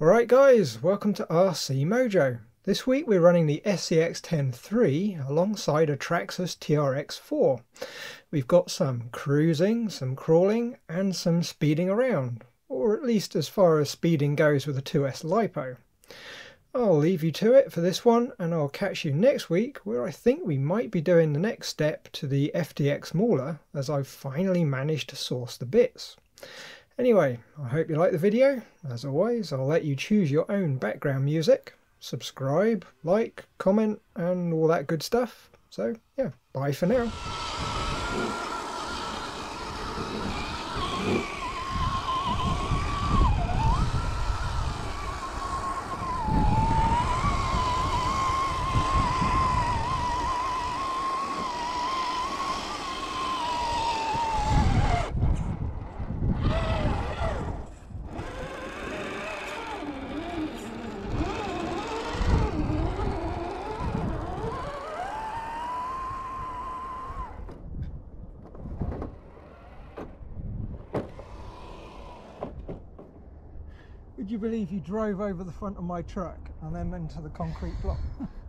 Alright guys, welcome to RC Mojo. This week we're running the SCX-10 alongside a Traxxas TRX4. We've got some cruising, some crawling and some speeding around, or at least as far as speeding goes with a 2S LiPo. I'll leave you to it for this one and I'll catch you next week where I think we might be doing the next step to the FTX Mauler as I've finally managed to source the bits. Anyway, I hope you like the video. As always, I'll let you choose your own background music. Subscribe, like, comment, and all that good stuff. So, yeah, bye for now. Believe you drove over the front of my truck and then into the concrete block?